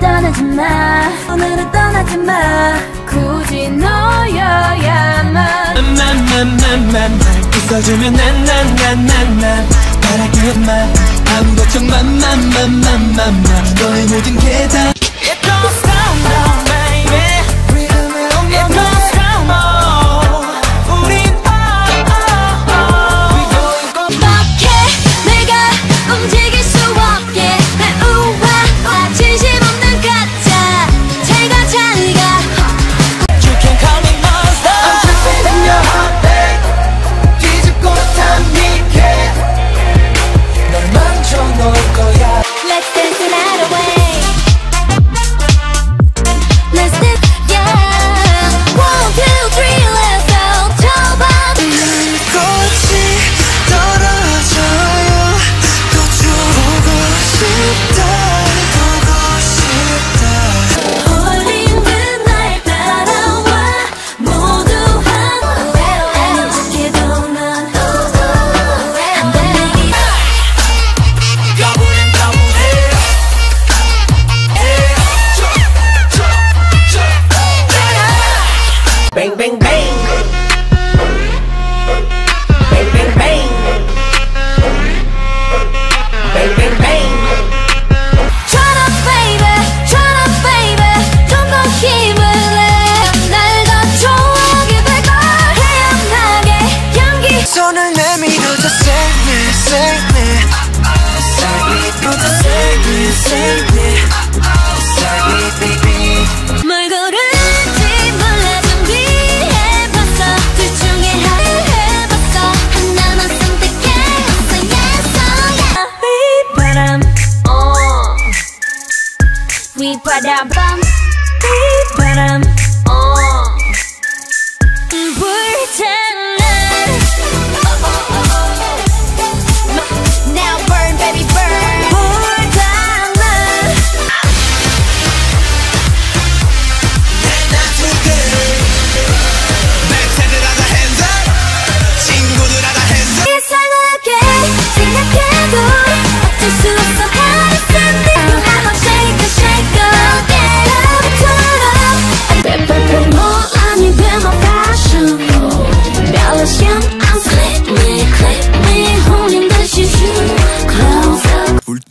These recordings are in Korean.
떠나지마. 오늘은 떠나지마. 굳이 너여야만. 맘맘맘맘맘 웃어주면 난 난 난 난난 바라게만 아무 걱정 맘맘맘맘맘 너의 모든 게다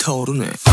타오르네.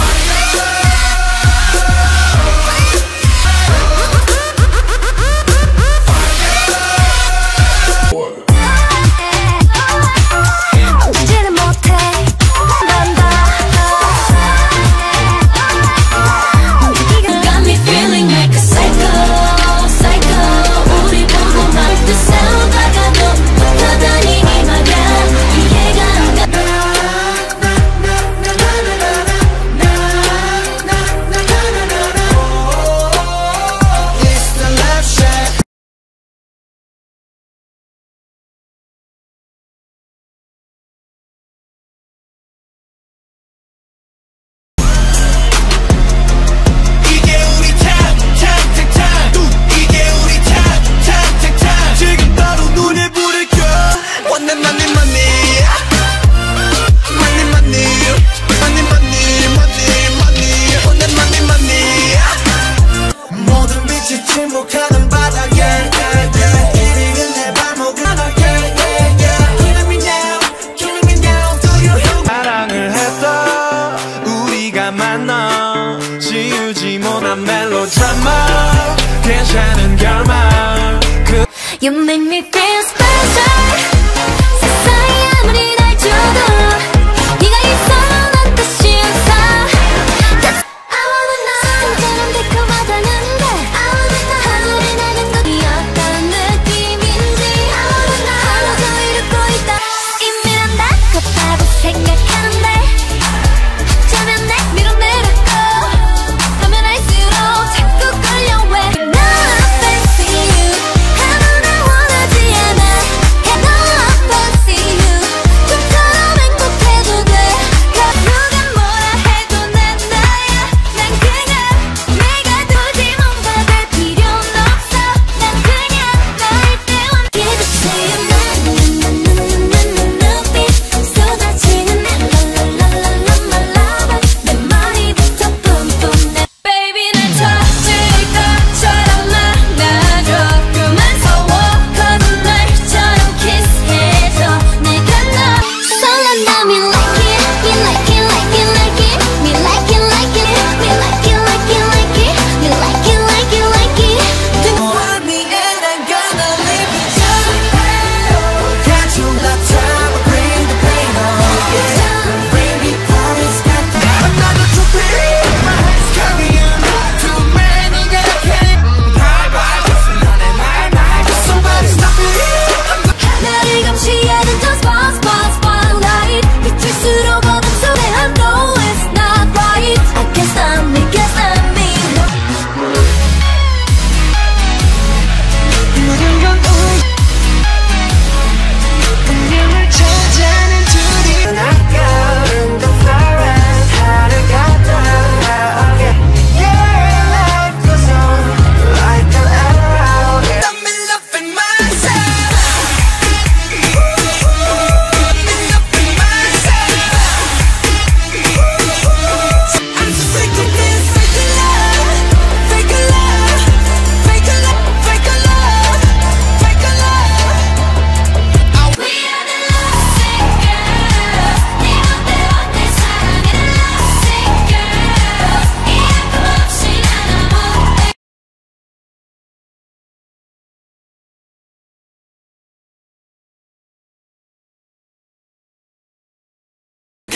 You make me think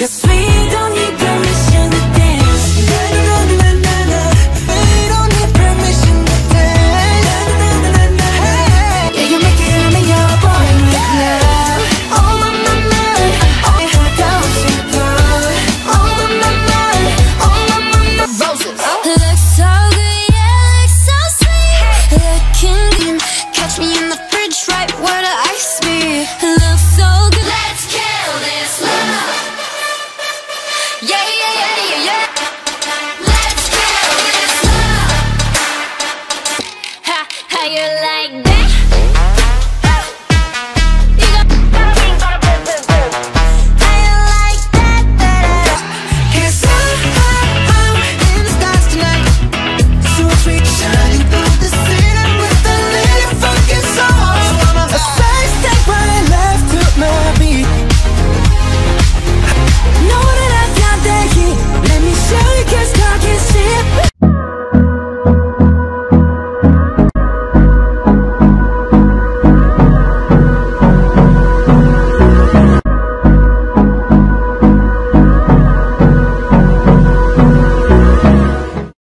Cause we